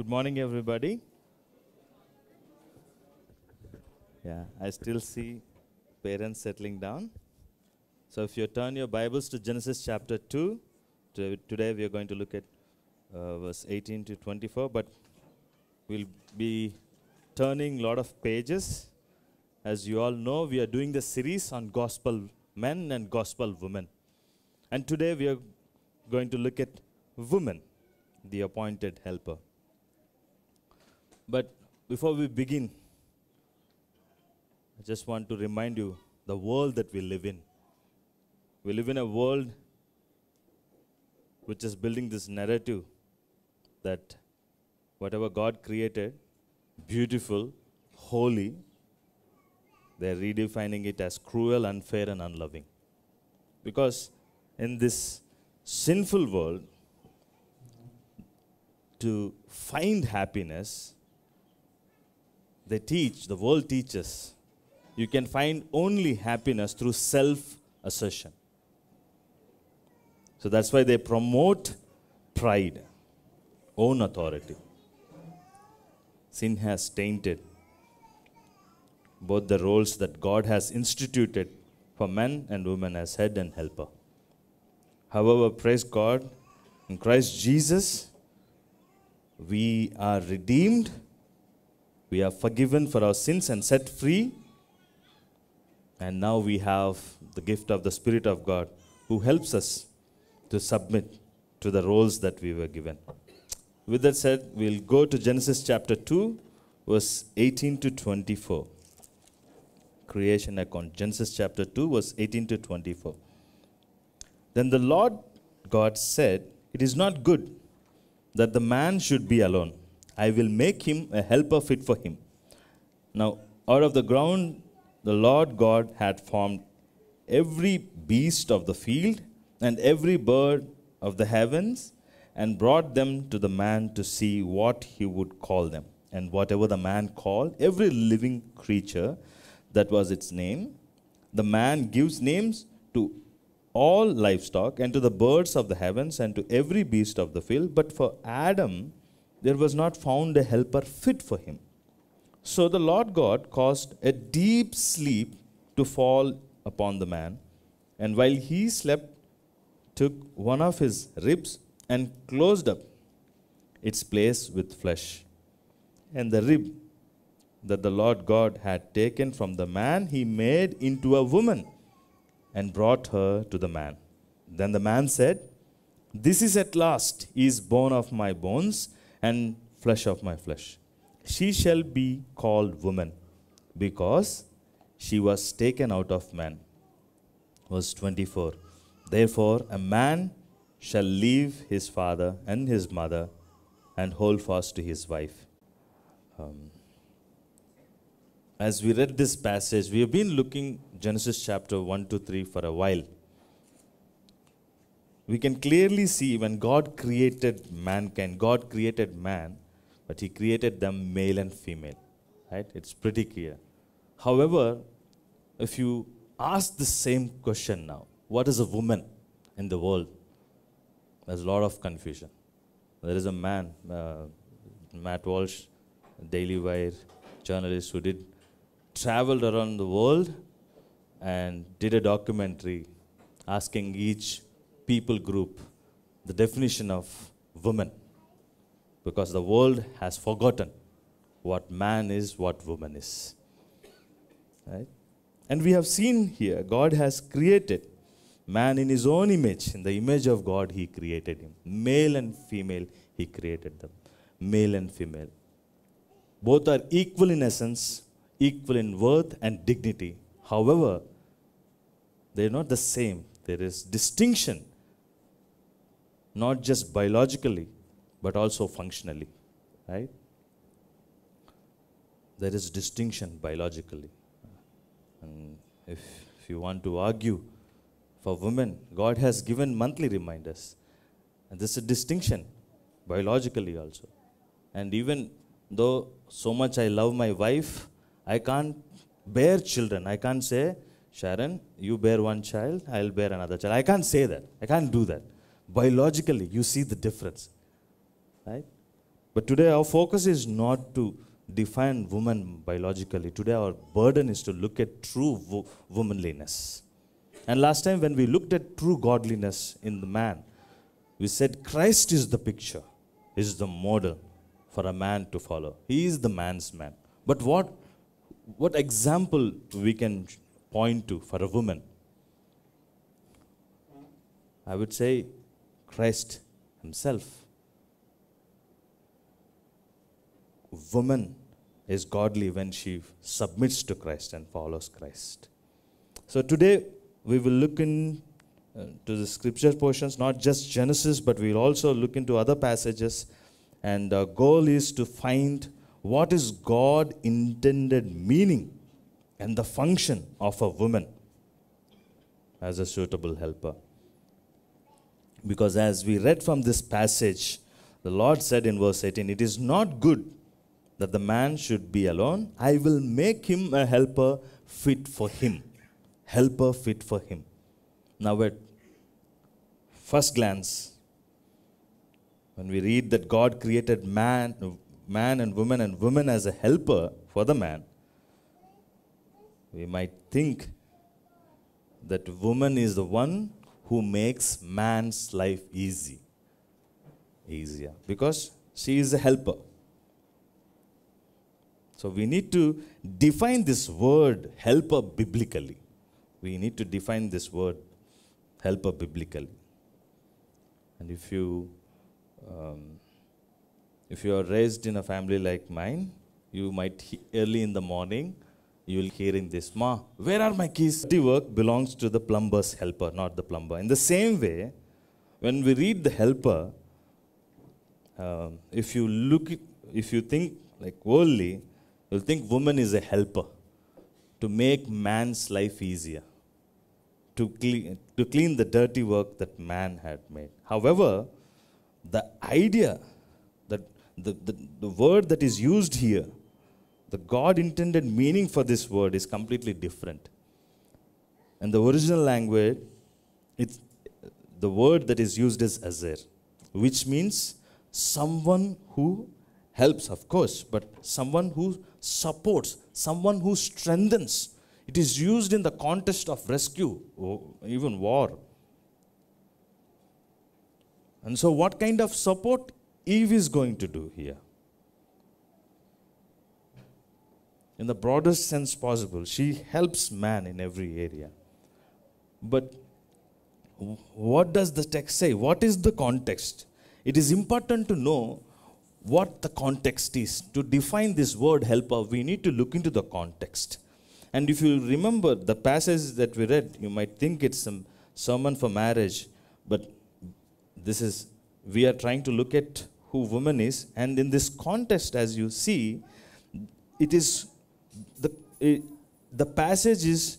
Good morning, everybody. Yeah, I still see parents settling down. So, if you turn your Bibles to Genesis chapter 2, today we are going to look at uh, verse 18 to 24, but we'll be turning a lot of pages. As you all know, we are doing the series on gospel men and gospel women. And today we are going to look at women, the appointed helper. But before we begin, I just want to remind you the world that we live in. We live in a world which is building this narrative that whatever God created, beautiful, holy, they're redefining it as cruel, unfair, and unloving. Because in this sinful world, to find happiness, they teach, the world teaches, you can find only happiness through self assertion. So that's why they promote pride, own authority. Sin has tainted both the roles that God has instituted for men and women as head and helper. However, praise God, in Christ Jesus, we are redeemed, we are forgiven for our sins and set free, and now we have the gift of the Spirit of God who helps us to submit to the roles that we were given. With that said, we'll go to Genesis chapter 2, verse 18 to 24. Creation account, Genesis chapter 2, verse 18 to 24. Then the Lord God said, It is not good that the man should be alone. I will make him a helper fit for him. Now, out of the ground, the Lord God had formed every beast of the field and every bird of the heavens and brought them to the man to see what he would call them. And whatever the man called, every living creature, that was its name. The man gives names to all livestock and to the birds of the heavens and to every beast of the field. But for Adam, there was not found a helper fit for him. So the Lord God caused a deep sleep to fall upon the man, and while he slept, took one of his ribs and closed up its place with flesh. And the rib that the Lord God had taken from the man, he made into a woman and brought her to the man. Then the man said, This is at last is bone of my bones and flesh of my flesh. She shall be called woman, because she was taken out of man. Verse 24 Therefore, a man shall leave his father and his mother and hold fast to his wife. Um, as we read this passage, we have been looking Genesis chapter 1 to 3 for a while. We can clearly see when God created mankind, God created man, but he created them male and female. Right? It's pretty clear. However, if you ask the same question now, what is a woman in the world? There's a lot of confusion. There is a man, uh, Matt Walsh, Daily Wire journalist, who did traveled around the world and did a documentary asking each people group the definition of woman because the world has forgotten what man is, what woman is. Right? And we have seen here, God has created man in his own image. In the image of God, he created him. Male and female, he created them. Male and female. Both are equal in essence, equal in worth and dignity. However, they are not the same. There is distinction, not just biologically, but also functionally. Right? There is distinction biologically. And if, if you want to argue for women, God has given monthly reminders. And this is a distinction biologically also. And even though so much I love my wife, I can't bear children. I can't say, Sharon, you bear one child, I'll bear another child. I can't say that. I can't do that. Biologically, you see the difference. Right? But today our focus is not to define woman biologically. Today our burden is to look at true wo- womanliness. And last time when we looked at true godliness in the man, we said Christ is the picture, is the model for a man to follow. He is the man's man. But what, what example we can point to for a woman? I would say Christ himself. Woman is godly when she submits to Christ and follows Christ. So today we will look in uh, the scripture portions, not just Genesis, but we'll also look into other passages. And our goal is to find what is God intended meaning and the function of a woman as a suitable helper. Because as we read from this passage, the Lord said in verse 18, It is not good that the man should be alone. I will make him a helper fit for him. Helper fit for him. Now, at first glance, when we read that God created man, man and woman, and woman as a helper for the man, we might think that woman is the one who makes man's life easy, easier, because she is a helper. So we need to define this word helper biblically. We need to define this word helper biblically. And if you um, if you are raised in a family like mine, you might early in the morning you will hear in this ma where are my keys the work belongs to the plumber's helper not the plumber in the same way when we read the helper um, if you look if you think like worldly you'll think woman is a helper to make man's life easier to clean, to clean the dirty work that man had made. However, the idea that the, the, the word that is used here, the God intended meaning for this word is completely different. In the original language, it's, the word that is used is Ezer, which means someone who helps, of course, but someone who supports, someone who strengthens. It is used in the context of rescue, even war. And so, what kind of support Eve is going to do here? In the broadest sense possible, she helps man in every area. But what does the text say? What is the context? It is important to know what the context is. To define this word helper, we need to look into the context. And if you remember the passage that we read, you might think it's some sermon for marriage, but this is, we are trying to look at who woman is. And in this context, as you see, it is it, the passage is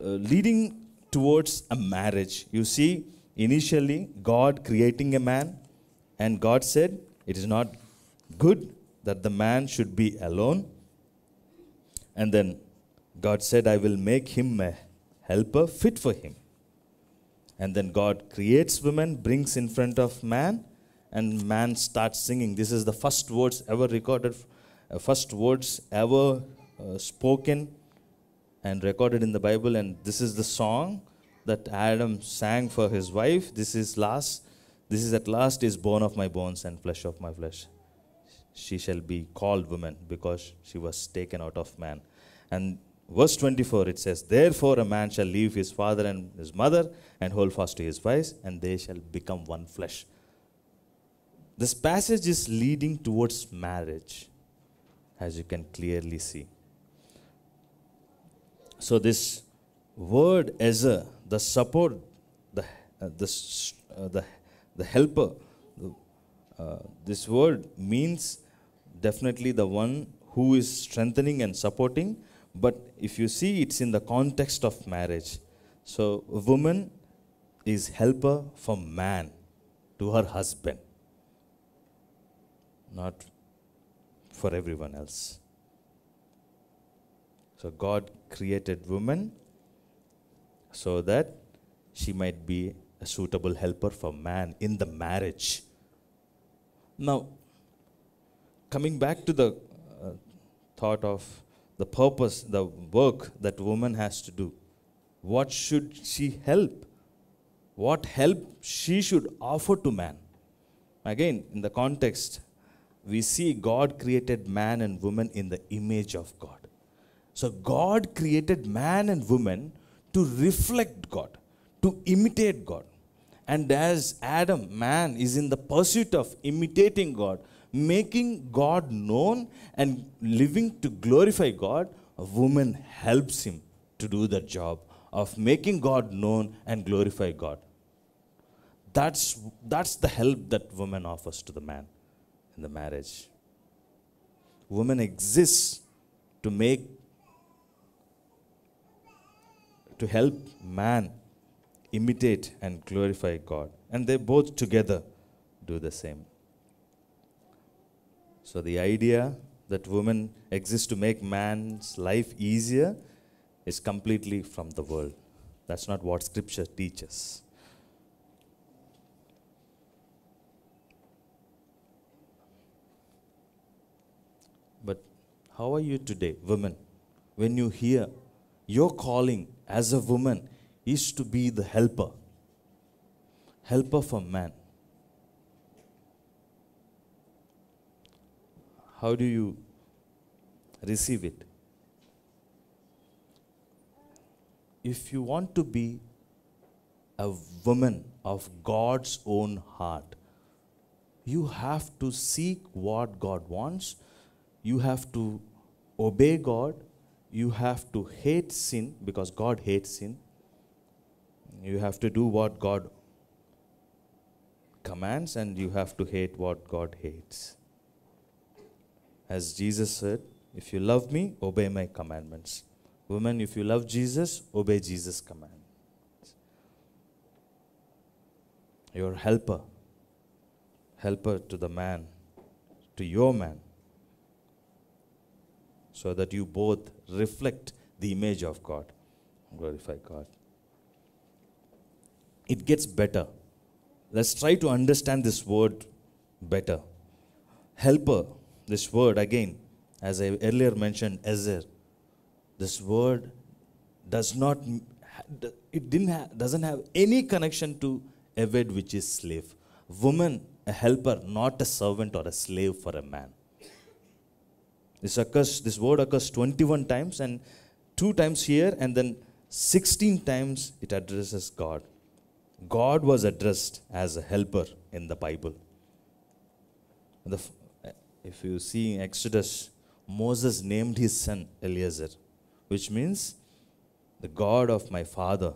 uh, leading towards a marriage. You see, initially, God creating a man, and God said, It is not good that the man should be alone. And then God said, I will make him a helper fit for him. And then God creates woman, brings in front of man, and man starts singing. This is the first words ever recorded, uh, first words ever uh, spoken and recorded in the Bible. And this is the song that Adam sang for his wife. This is last. This is at last is bone of my bones and flesh of my flesh. She shall be called woman because she was taken out of man. And verse 24 it says, Therefore a man shall leave his father and his mother and hold fast to his wife, and they shall become one flesh. This passage is leading towards marriage, as you can clearly see. So this word Ezer, the support, the uh, the uh, the the helper, uh, this word means definitely the one who is strengthening and supporting. But if you see, it's in the context of marriage. So a woman is helper for man to her husband, not for everyone else. So God created woman so that she might be a suitable helper for man in the marriage. Now, coming back to the uh, thought of the purpose, the work that woman has to do. What should she help? What help she should offer to man? Again, in the context, we see God created man and woman in the image of God. So, God created man and woman to reflect God, to imitate God. And as Adam, man, is in the pursuit of imitating God, making God known and living to glorify God, a woman helps him to do the job of making God known and glorify God. That's, that's the help that woman offers to the man in the marriage. Woman exists to make, to help man imitate and glorify God. And they both together do the same. So the idea that woman exists to make man's life easier is completely from the world. That's not what scripture teaches. But how are you today, women? When you hear your calling as a woman is to be the helper, helper for man. How do you receive it? If you want to be a woman of God's own heart, you have to seek what God wants you have to obey God, you have to hate sin because God hates sin. You have to do what God commands, and you have to hate what God hates. As Jesus said, If you love me, obey my commandments. Women, if you love Jesus, obey Jesus' commandments. Your helper, helper to the man, to your man, so that you both reflect the image of God. Glorify God. It gets better. Let's try to understand this word better. Helper, this word again, as I earlier mentioned, Ezer, this word does not, it didn't have, doesn't have any connection to Eved, which is slave. Woman, a helper, not a servant or a slave for a man. This occurs, this word occurs 21 times and two times here and then 16 times it addresses God. God was addressed as a helper in the Bible. The, if you see in Exodus, Moses named his son Eliezer, which means the God of my father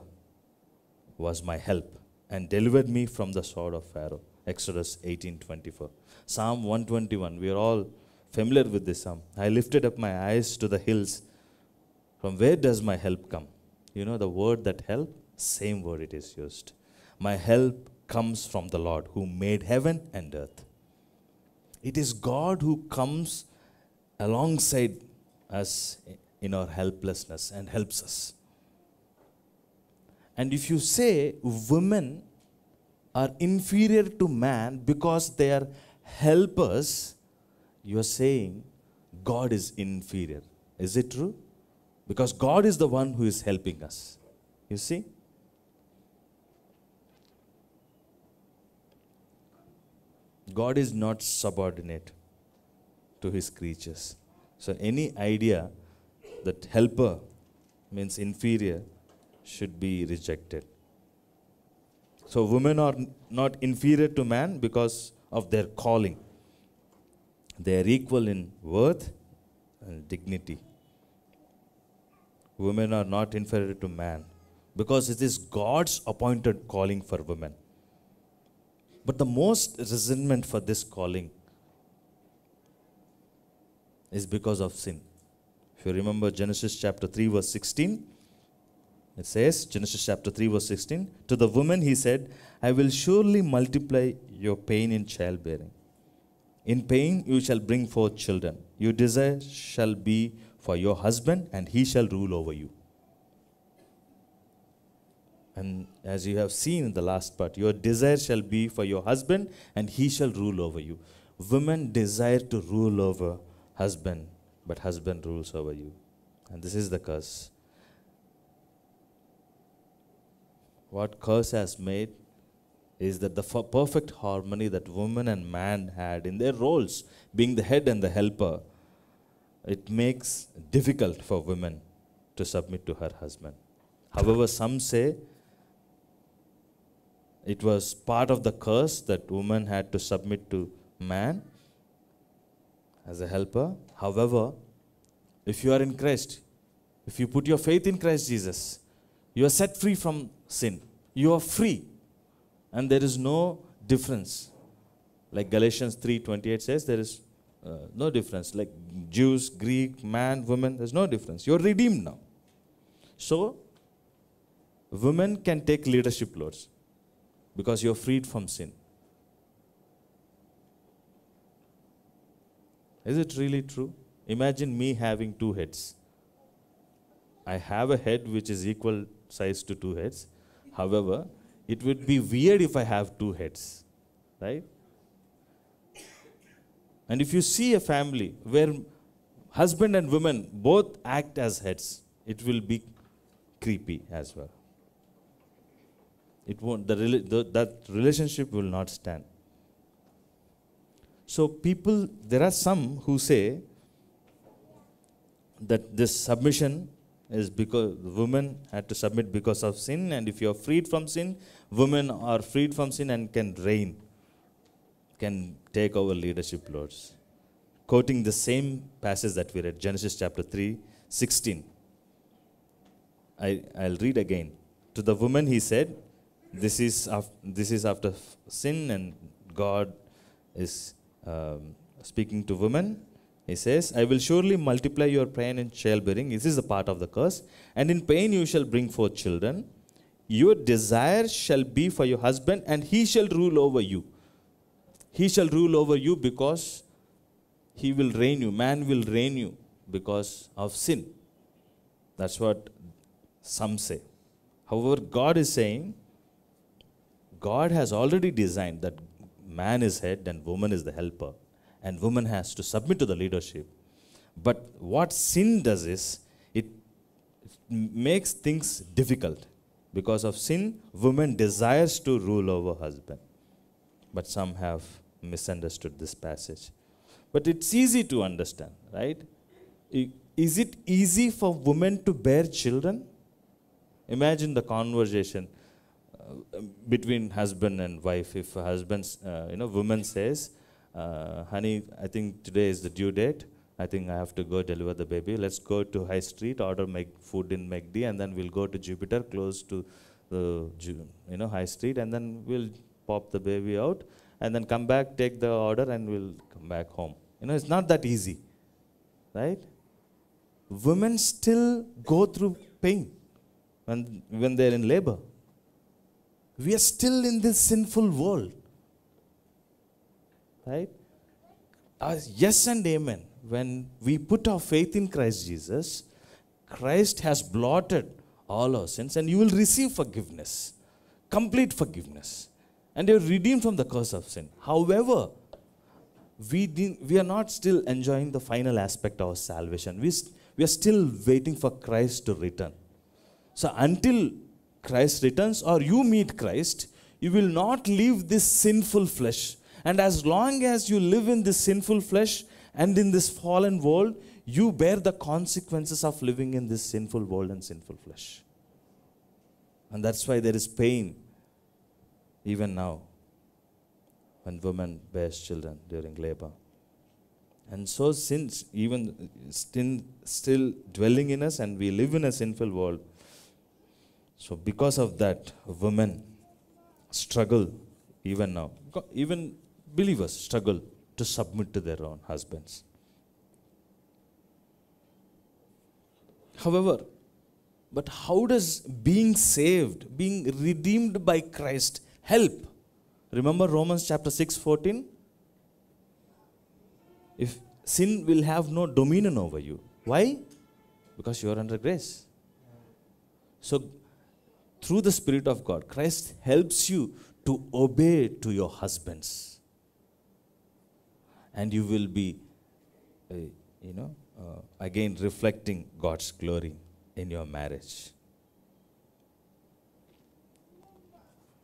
was my help and delivered me from the sword of Pharaoh. Exodus 18:24. Psalm 121. We are all familiar with this psalm. I lifted up my eyes to the hills. From where does my help come? You know the word that help? Same word it is used. My help comes from the Lord who made heaven and earth. It is God who comes alongside us in our helplessness and helps us. And if you say women are inferior to man because they are helpers, you are saying God is inferior. Is it true? Because God is the one who is helping us. You see? God is not subordinate to his creatures. So, any idea that helper means inferior should be rejected. So, women are not inferior to man because of their calling. They are equal in worth and dignity. Women are not inferior to man because it is God's appointed calling for women. But the most resentment for this calling is because of sin. If you remember Genesis chapter 3, verse 16, it says, Genesis chapter 3, verse 16, to the woman he said, I will surely multiply your pain in childbearing. In pain you shall bring forth children. Your desire shall be for your husband, and he shall rule over you. And as you have seen in the last part, your desire shall be for your husband, and he shall rule over you. women desire to rule over husband, but husband rules over you. And this is the curse. What curse has made is that the perfect harmony that woman and man had in their roles, being the head and the helper, it makes difficult for women to submit to her husband. However, some say it was part of the curse that woman had to submit to man as a helper. However, if you are in Christ, if you put your faith in Christ Jesus, you are set free from sin. You are free. And there is no difference. Like Galatians 3:28 says, there is uh, no difference. Like Jews, Greek, man, woman, there's no difference. You're redeemed now. So, women can take leadership roles because you're freed from sin. Is it really true? Imagine me having two heads. I have a head which is equal size to two heads. However, it would be weird if I have two heads, right? And if you see a family where husband and woman both act as heads, it will be creepy as well. It won't, the, the, that relationship will not stand. So, people, there are some who say that this submission is because women had to submit because of sin, and if you are freed from sin, women are freed from sin and can reign, can take over leadership roles. Quoting the same passage that we read, Genesis chapter 3, 16. I, I'll read again. To the woman he said, This is, af- this is after sin, and God is um, speaking to woman. He says, I will surely multiply your pain in childbearing. This is a part of the curse. And in pain you shall bring forth children. Your desire shall be for your husband, and he shall rule over you. He shall rule over you because he will reign you. Man will reign you because of sin. That's what some say. However, God is saying, God has already designed that man is head and woman is the helper, and woman has to submit to the leadership. But what sin does is, it makes things difficult. Because of sin, woman desires to rule over husband. But some have misunderstood this passage. But it's easy to understand, right? Is it easy for women to bear children? Imagine the conversation uh, between husband and wife. If a husband, uh, you know, woman says, Uh, honey, I think today is the due date. I think I have to go deliver the baby. Let's go to High Street, order food in McD, and then we'll go to Jupiter, close to the you know High Street, and then we'll pop the baby out, and then come back, take the order, and we'll come back home. You know, it's not that easy, right? Women still go through pain when, when they're in labor. We are still in this sinful world. Right? Uh, yes and amen. When we put our faith in Christ Jesus, Christ has blotted all our sins and you will receive forgiveness, complete forgiveness. And you're redeemed from the curse of sin. However, we, we are not still enjoying the final aspect of our salvation. We, we are still waiting for Christ to return. So until Christ returns or you meet Christ, you will not leave this sinful flesh. And as long as you live in this sinful flesh and in this fallen world, you bear the consequences of living in this sinful world and sinful flesh. And that's why there is pain even now when women bears children during labor. And so, since even still, still dwelling in us and we live in a sinful world, so because of that, women struggle even now. Even believers struggle to submit to their own husbands. However, but how does being saved, being redeemed by Christ help? Remember Romans chapter 6 14? If sin will have no dominion over you. Why? Because you are under grace. So, through the Spirit of God, Christ helps you to obey to your husbands. And you will be, uh, you know, uh, again reflecting God's glory in your marriage.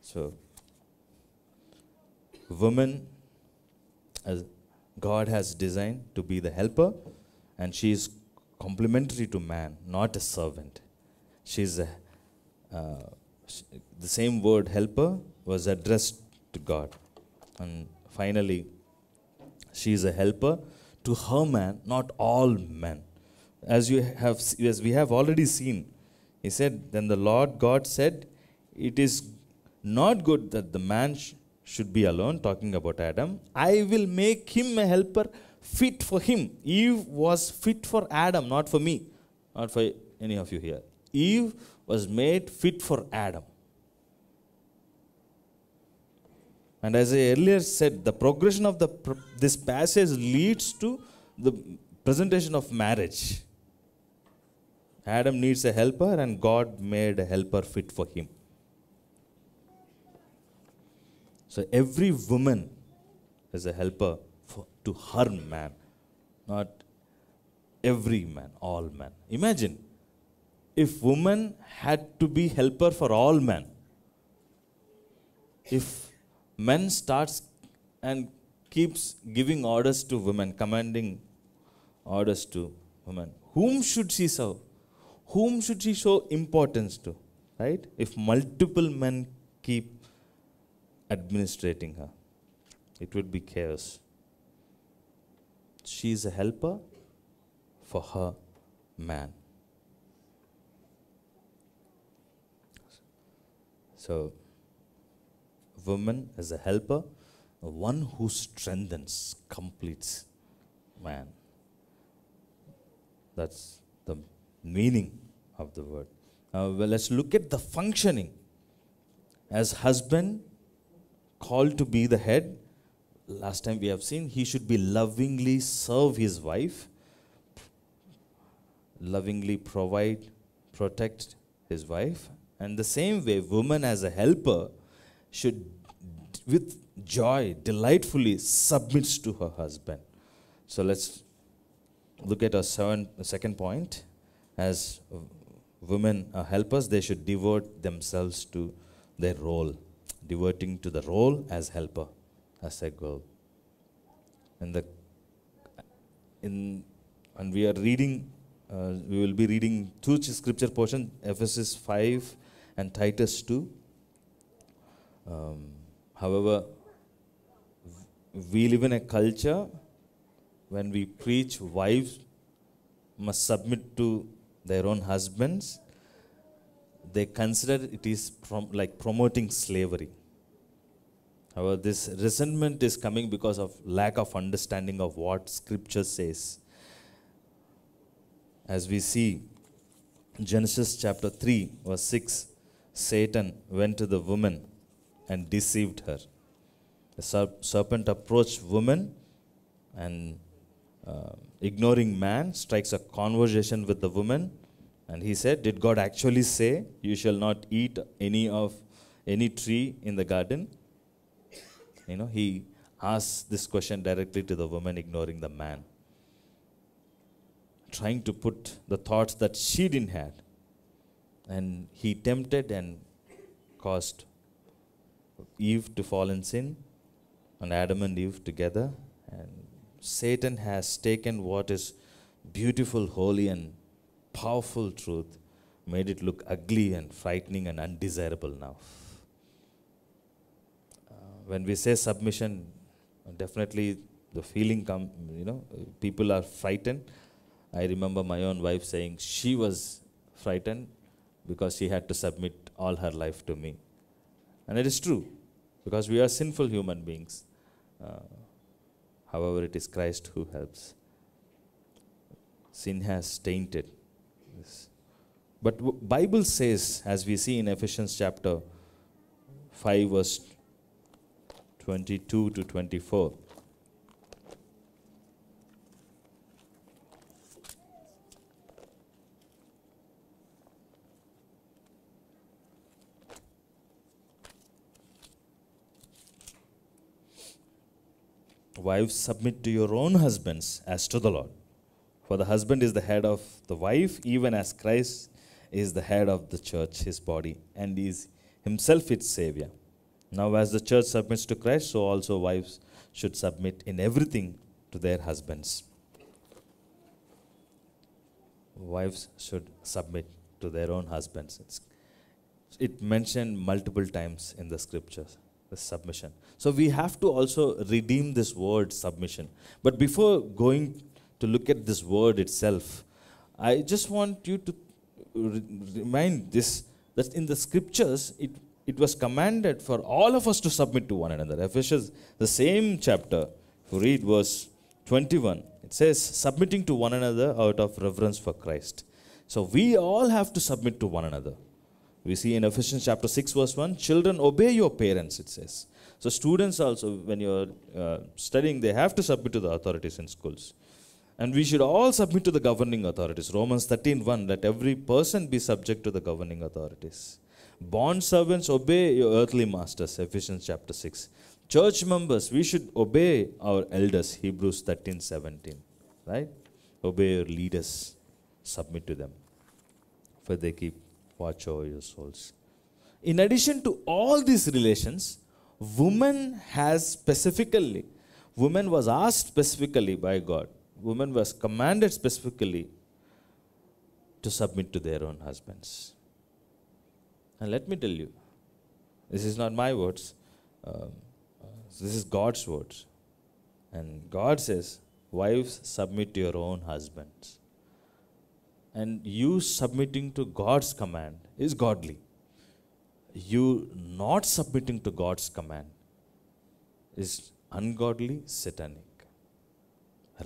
So, woman, as God has designed to be the helper, and she is complementary to man, not a servant. She is a, uh, the same word helper was addressed to God. And finally, she is a helper to her man, not all men. As you have, as we have already seen, he said, Then the Lord God said, It is not good that the man sh- should be alone, talking about Adam. I will make him a helper fit for him. Eve was fit for Adam, not for me, not for any of you here. Eve was made fit for Adam. And as I earlier said, the progression of the this passage leads to the presentation of marriage. Adam needs a helper, and God made a helper fit for him. So every woman is a helper for, to her man, not every man, all men. Imagine if woman had to be helper for all men. If men starts and keeps giving orders to women, commanding orders to women, whom should she serve? Whom should she show importance to? Right? If multiple men keep administrating her, it would be chaos. She is a helper for her man. So, woman as a helper, one who strengthens, completes man. That's the meaning of the word. Now, well, let's look at the functioning. As husband called to be the head, last time we have seen, he should be lovingly serve his wife, lovingly provide, protect his wife. And the same way, woman as a helper should, with joy, delightfully submits to her husband. So let's look at our seven, second point. As women helpers, they should devote themselves to their role, devoting to the role as helper, as a girl. And the in and we are reading, uh, we will be reading two scripture portion, Ephesians five and Titus two. Um, however, we live in a culture when we preach wives must submit to their own husbands. They consider it is like promoting slavery. However this resentment is coming because of lack of understanding of what scripture says. As we see genesis chapter 3 verse 6 satan went to the woman and deceived her. The serp- serpent approached woman and uh, ignoring man strikes a conversation with the woman and he said did god actually say you shall not eat any of any tree in the garden? You know he asks this question directly to the woman ignoring the man trying to put the thoughts that she didn't have and he tempted and caused eve to fall in sin and adam and eve together and Satan has taken what is beautiful, holy, and powerful truth, made it look ugly and frightening and undesirable now. Uh, when we say submission, definitely the feeling come, you know, people are frightened. I remember my own wife saying she was frightened because she had to submit all her life to me. And it is true, because we are sinful human beings. Uh, However, it is Christ who helps. Sin has tainted this. But Bible says, as we see in Ephesians chapter 5, verse 22 to 24. Wives, submit to your own husbands as to the Lord. For the husband is the head of the wife, even as Christ is the head of the church, his body, and is himself its Savior. Now, as the church submits to Christ, so also wives should submit in everything to their husbands. Wives should submit to their own husbands. It's, it mentioned multiple times in the scriptures, the submission. So we have to also redeem this word submission. But before going to look at this word itself, I just want you to re- remind this that in the scriptures it, it was commanded for all of us to submit to one another. Ephesians, the same chapter, if you read verse 21, it says, submitting to one another out of reverence for Christ. So we all have to submit to one another. We see in Ephesians chapter 6, verse 1, children, obey your parents, it says. So students also, when you're uh, studying, they have to submit to the authorities in schools. And we should all submit to the governing authorities. Romans 13:1, let every person be subject to the governing authorities. Bond servants, obey your earthly masters, Ephesians chapter 6. Church members, we should obey our elders, Hebrews 13:17. Right? Obey your leaders, submit to them, for they keep watch over your souls. In addition to all these relations, woman has specifically, woman was asked specifically by God woman was commanded specifically to submit to their own husbands. And let me tell you, this is not my words, uh, this is God's words. And God says, Wives, submit to your own husbands. And you submitting to God's command is godly. You not submitting to God's command is ungodly, satanic.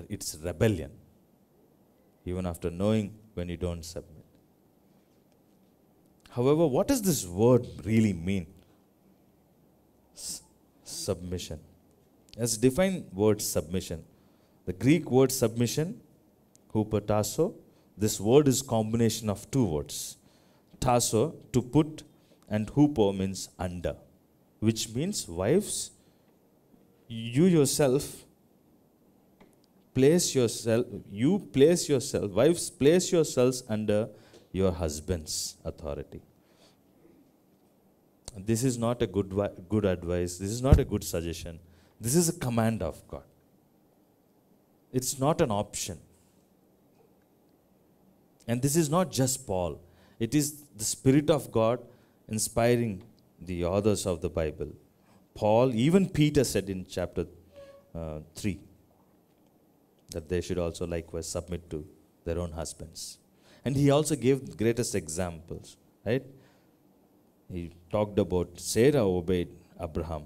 It's rebellion. Even after knowing when you don't submit. However, what does this word really mean? S- submission. Let's define word submission. The Greek word submission, hupotasso, this word is combination of two words. Tasso, to put, and hupo means under, which means wives, you yourself place yourself, you place yourself, wives, place yourselves under your husband's authority. This is not a good, good advice. This is not a good suggestion. This is a command of God. It's not an option. And this is not just Paul, it is the Spirit of God inspiring the authors of the Bible. Paul, even Peter said in chapter uh, 3 that they should also likewise submit to their own husbands. And he also gave greatest examples, right? He talked about Sarah obeyed Abraham.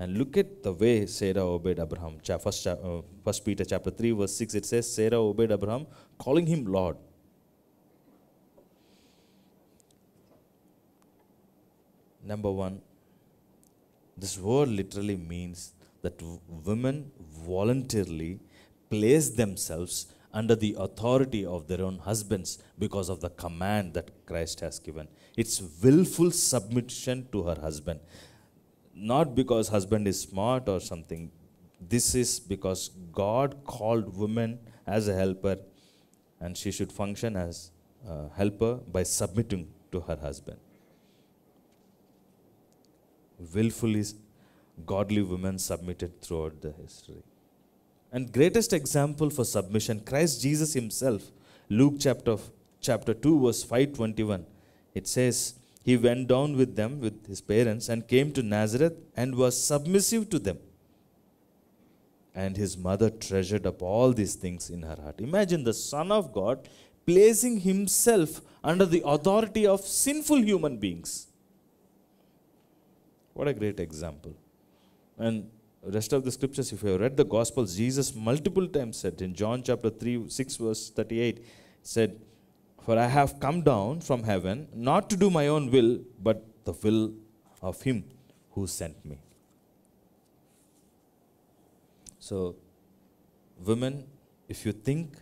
And look at the way Sarah obeyed Abraham. First, uh, First Peter chapter 3, verse 6, it says, Sarah obeyed Abraham, calling him Lord. Number one, this word literally means that women voluntarily place themselves under the authority of their own husbands because of the command that Christ has given. It's willful submission to her husband. Not because husband is smart or something. This is because God called woman as a helper and she should function as a helper by submitting to her husband. Willfully godly women submitted throughout the history. And greatest example for submission, Christ Jesus himself, Luke chapter, chapter 2, verse 521. It says, He went down with them, with his parents, and came to Nazareth and was submissive to them. And his mother treasured up all these things in her heart. Imagine the Son of God placing himself under the authority of sinful human beings. What a great example. And rest of the scriptures, if you have read the Gospels, Jesus multiple times said in John chapter 3, 6, verse 38, said, For I have come down from heaven not to do my own will, but the will of him who sent me. So, women, if you think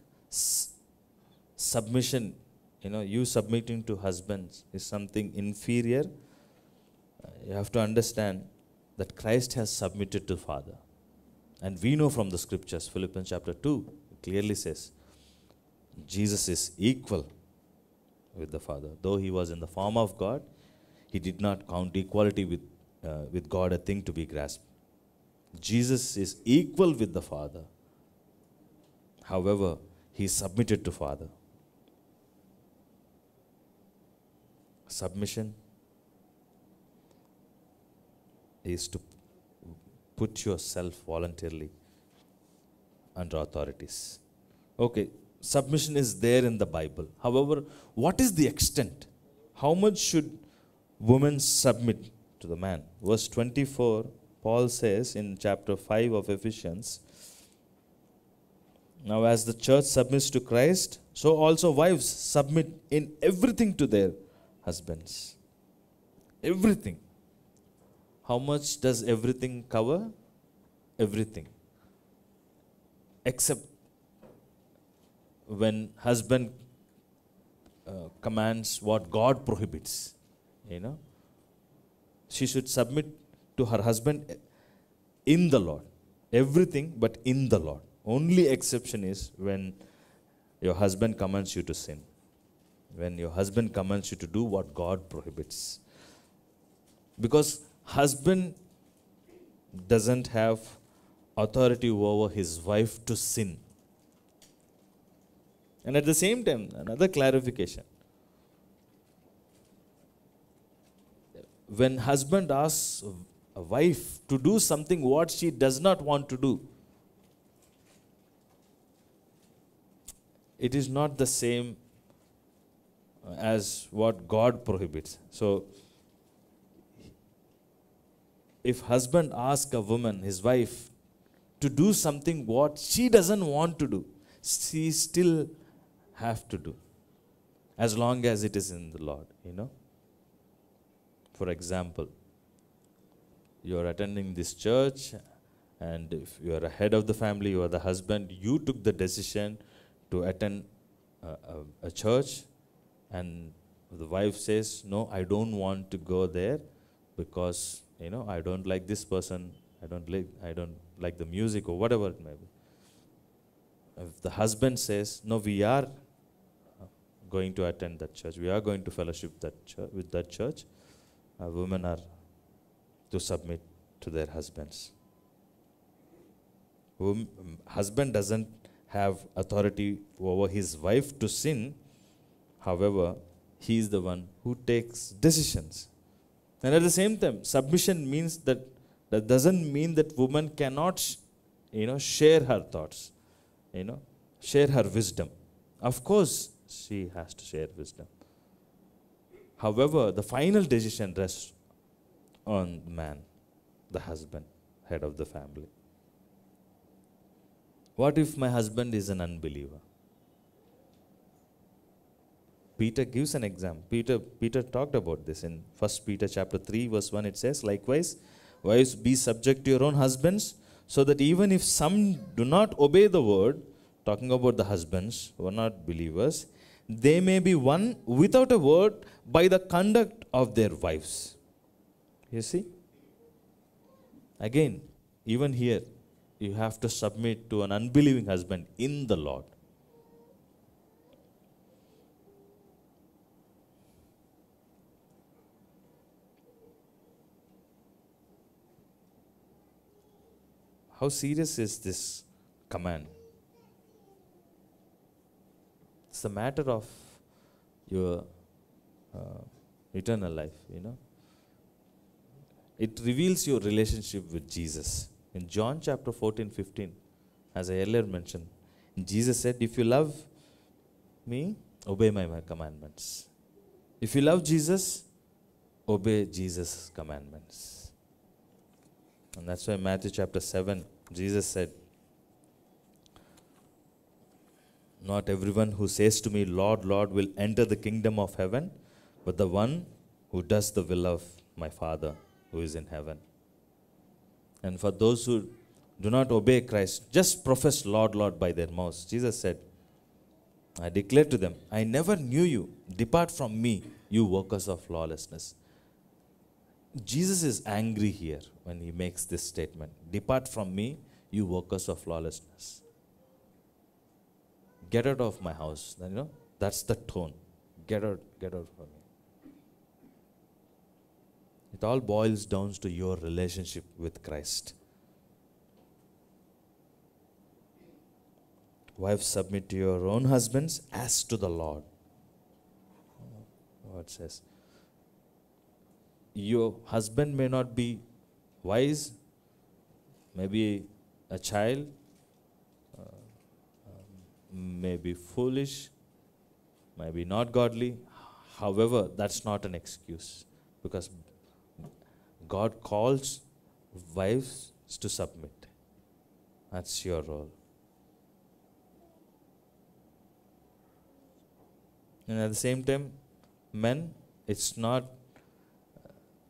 submission, you know, you submitting to husbands is something inferior, you have to understand that Christ has submitted to Father. And we know from the scriptures, Philippians chapter 2 clearly says, Jesus is equal with the Father. Though he was in the form of God, he did not count equality with, uh, with God a thing to be grasped. Jesus is equal with the Father. However, he submitted to Father. Submission is to put yourself voluntarily under authorities. Okay, submission is there in the Bible. However, what is the extent? How much should women submit to the man? Verse 24, Paul says in chapter 5 of Ephesians Now, as the church submits to Christ, so also wives submit in everything to their husbands. Everything. How much does everything cover? Everything. Except when husband uh, commands what God prohibits. You know, she should submit to her husband in the Lord. Everything but in the Lord. Only exception is when your husband commands you to sin. When your husband commands you to do what God prohibits. Because husband doesn't have authority over his wife to sin. And at the same time, another clarification. When husband asks a wife to do something what she does not want to do, it is not the same as what God prohibits. So, if husband asks a woman, his wife, to do something what she doesn't want to do, she still have to do, as long as it is in the Lord. You know. For example, you are attending this church, and if you are a head of the family, you are the husband, you took the decision to attend a, a, a church, and the wife says, No, I don't want to go there because you know I don't like this person, I don't like I don't like the music or whatever it may be. If the husband says, No, we are going to attend that church, we are going to fellowship that church, with that church, uh, women are to submit to their husbands. Husband doesn't have authority over his wife to sin. However, he is the one who takes decisions. And at the same time, submission means that that doesn't mean that woman cannot, you know, share her thoughts, you know, share her wisdom. Of course, she has to share wisdom. However, the final decision rests on the man, the husband, head of the family. What if my husband is an unbeliever? Peter gives an example. Peter, Peter talked about this in 1 Peter chapter 3, verse 1. It says, Likewise, wives be subject to your own husbands, so that even if some do not obey the word, talking about the husbands who are not believers, they may be won without a word by the conduct of their wives. You see? Again, even here, you have to submit to an unbelieving husband in the Lord. How serious is this command? It's a matter of your uh, eternal life, you know. It reveals your relationship with Jesus. In John chapter 14, 15, as I earlier mentioned, Jesus said, If you love me, obey my, my commandments. If you love Jesus, obey Jesus' commandments. And that's why Matthew chapter 7, Jesus said, Not everyone who says to me, Lord, Lord, will enter the kingdom of heaven, but the one who does the will of my Father who is in heaven. And for those who do not obey Christ, just profess Lord, Lord by their mouths. Jesus said, I declare to them, I never knew you. Depart from me, you workers of lawlessness. Jesus is angry here when he makes this statement. Depart from me, you workers of lawlessness. Get out of my house. Then, you know, that's the tone. Get out, get out from me. It all boils down to your relationship with Christ. Wives, submit to your own husbands as to the Lord. What says? Your husband may not be wise, maybe a child, uh, um, maybe foolish, maybe not godly. However, that's not an excuse because God calls wives to submit. That's your role. And at the same time, men, it's not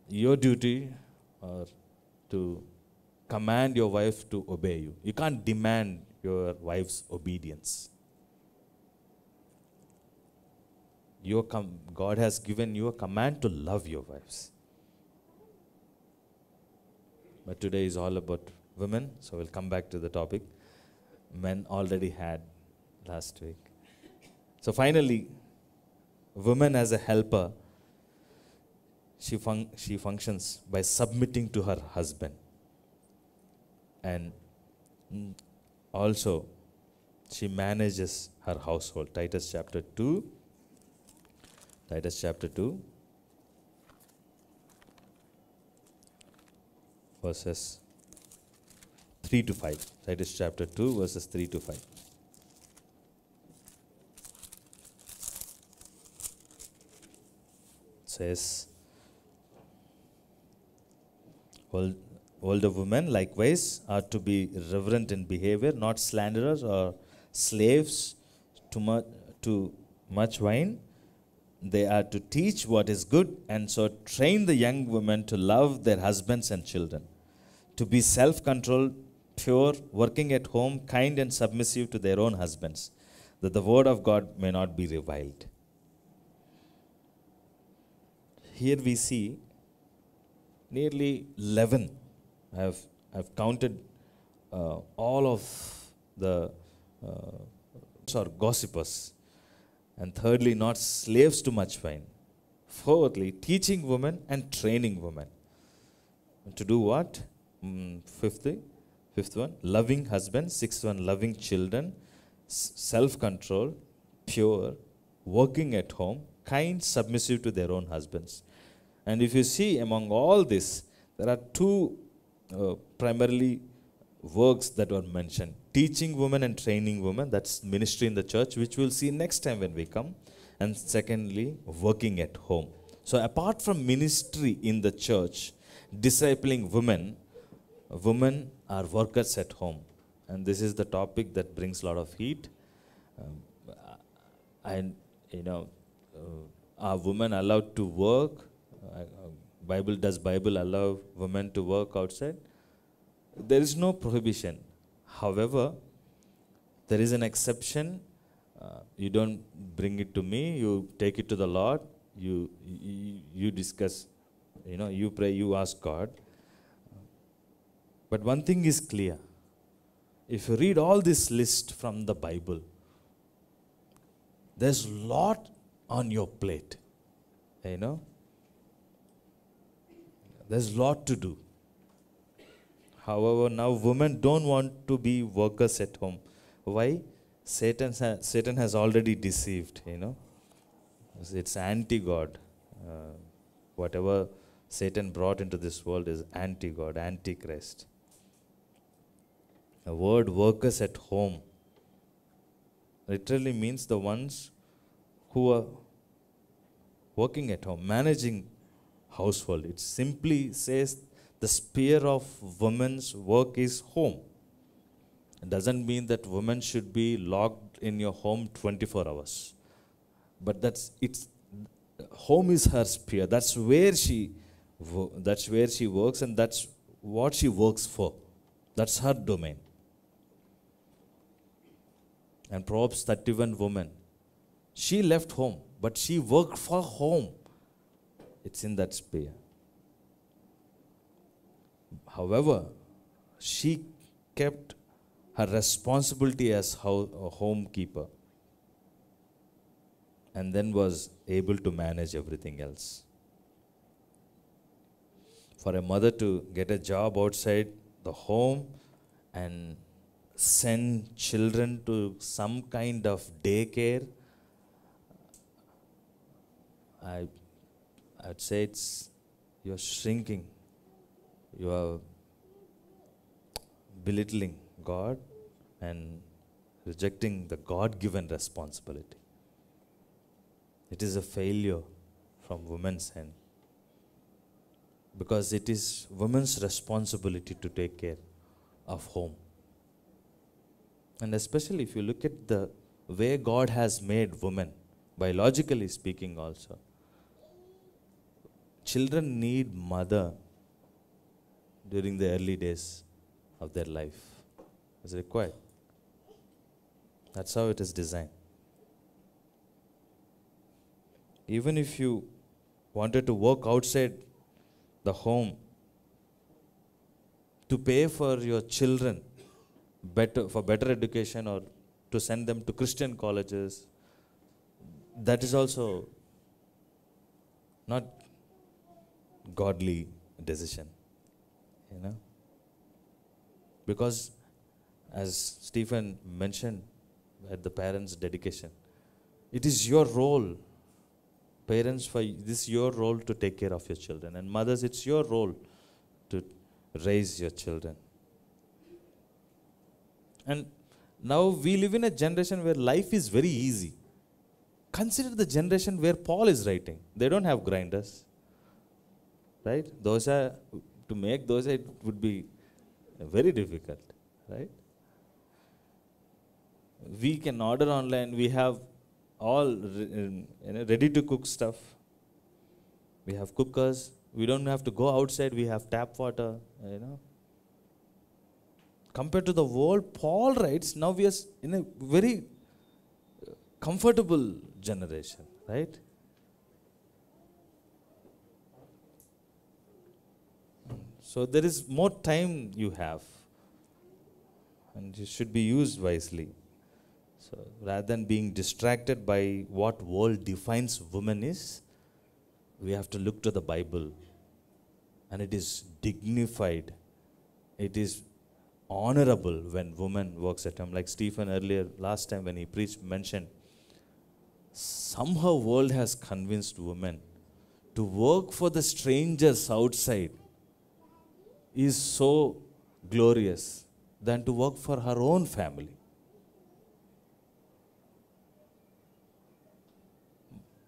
your duty or to command your wife to obey you. You can't demand your wife's obedience. Your com- God has given you a command to love your wives. But today is all about women, so we'll come back to the topic. Men already had last week. So finally, woman as a helper, she, fun- she functions by submitting to her husband. And mm, also, she manages her household. Titus chapter 2. Titus chapter 2. Verses 3 to 5. Titus chapter 2, verses 3 to 5. says, Old, older women likewise are to be reverent in behavior, not slanderers or slaves to much, to much wine. They are to teach what is good, and so train the young women to love their husbands and children, to be self controlled, pure, working at home, kind, and submissive to their own husbands, that the word of God may not be reviled. Here we see nearly 11. I have, I've counted uh, all of the uh, or gossipers. And thirdly, not slaves to much wine. Fourthly, teaching women and training women. To do what? Mm, fifthly, fifth one, loving husband. Sixth one, loving children. Self control, pure, working at home, kind, submissive to their own husbands. And if you see among all this, there are two uh, primarily works that were mentioned teaching women and training women, that's ministry in the church, which we'll see next time when we come. And secondly, working at home. So, apart from ministry in the church, discipling women, women are workers at home. And this is the topic that brings a lot of heat. Um, and, you know, uh, are women allowed to work? Uh, Bible does Bible allow women to work outside? There is no prohibition. However, there is an exception. Uh, you don't bring it to me. You take it to the Lord. You, you you discuss. You know, you pray. You ask God. But one thing is clear. If you read all this list from the Bible, there's a lot on your plate. You know, there's a lot to do. However, now women don't want to be workers at home. Why? Satan, Satan has already deceived, you know. It's anti God. Uh, whatever Satan brought into this world is anti God, anti Christ. The word workers at home literally means the ones who are working at home, managing household. It simply says the sphere of women's work is home. It doesn't mean that women should be locked in your home 24 hours. But that's it's home is her sphere. That's where she that's where she works and that's what she works for. That's her domain. And Proverbs 31 woman, she left home, but she worked for home. It's in that sphere. However, she kept her responsibility as a homekeeper and then was able to manage everything else. For a mother to get a job outside the home and send children to some kind of daycare, I, I'd say it's you're shrinking, you are belittling God and rejecting the God given responsibility. It is a failure from women's end because it is women's responsibility to take care of home. And especially if you look at the way God has made women, biologically speaking, also, children need mother during the early days of their life. It's required. That's how it is designed. Even if you wanted to work outside the home to pay for your children better for better education or to send them to Christian colleges, that is also not godly decision. You know? Because as Stephen mentioned at the parents' dedication, it is your role. Parents for this is your role to take care of your children. And mothers it's your role to raise your children. And now we live in a generation where life is very easy. Consider the generation where paul is writing. They don't have grinders right dosa to make dosa it would be very difficult right we can order online we have all re- um, you know, ready to cook stuff. We have cookers. We don't have to go outside. We have tap water. You know. Compared to the world, Paul writes. Now we are in a very comfortable generation, right? So there is more time you have, and it should be used wisely. So rather than being distracted by what world defines woman is, we have to look to the Bible. And it is dignified. It is honorable when woman works at home. Like Stephen earlier, last time when he preached, mentioned, somehow world has convinced women to work for the strangers outside is so glorious than to work for her own family.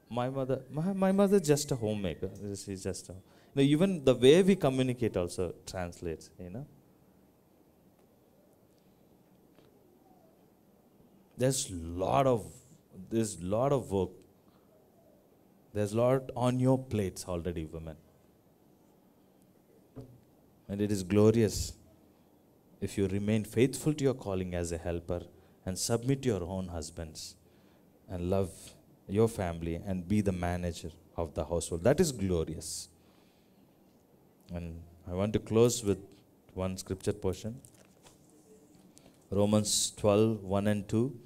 my mother my, my mother just a homemaker. She's just a you know, even the way we communicate also translates you know. There's lot of there's lot of work. There's lot on your plates already women and it is glorious if you remain faithful to your calling as a helper and submit to your own husbands and love your family and be the manager of the household. That is glorious. And I want to close with one scripture portion Romans 12 1 and 2.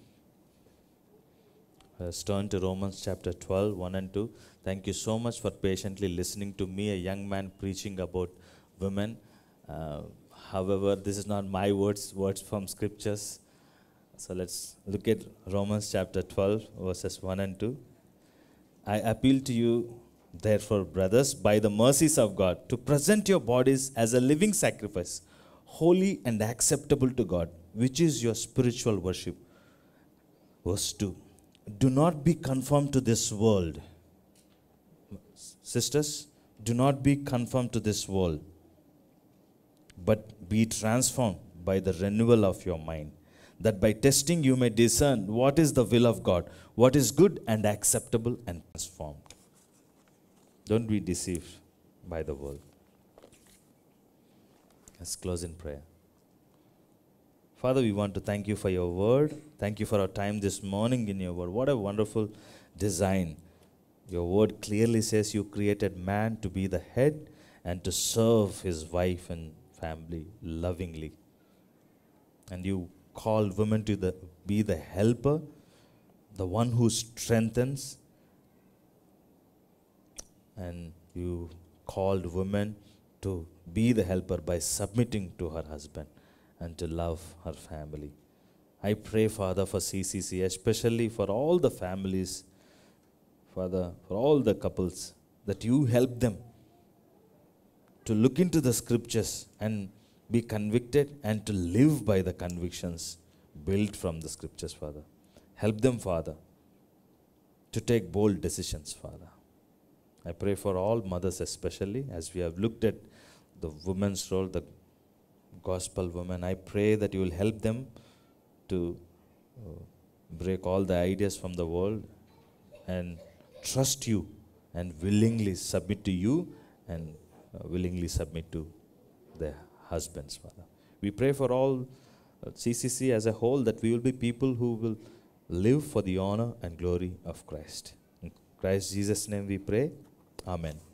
Let's turn to Romans chapter 12 1 and 2. Thank you so much for patiently listening to me, a young man preaching about women. Uh, however, this is not my words, words from scriptures. So let's look at Romans chapter 12, verses 1 and 2. I appeal to you, therefore, brothers, by the mercies of God, to present your bodies as a living sacrifice, holy and acceptable to God, which is your spiritual worship. Verse 2 Do not be conformed to this world. Sisters, do not be conformed to this world, but be transformed by the renewal of your mind that by testing you may discern what is the will of God, what is good and acceptable and transformed. Don't be deceived by the world. Let's close in prayer. Father, we want to thank you for your word. Thank you for our time this morning in your word. What a wonderful design. Your word clearly says you created man to be the head and to serve his wife and family lovingly. And you called women to the, be the helper, the one who strengthens. And you called women to be the helper by submitting to her husband and to love her family. I pray, Father, for CCC, especially for all the families, Father, for all the couples, that you help them to look into the scriptures and be convicted and to live by the convictions built from the scriptures, Father. Help them, Father, to take bold decisions, Father. I pray for all mothers, especially as we have looked at the woman's role, the gospel woman. I pray that you will help them to uh, break all the ideas from the world and trust you and willingly submit to you and willingly submit to their husbands, Father. We pray for all uh, CCC as a whole that we will be people who will live for the honor and glory of Christ. In Christ Jesus' name we pray. Amen.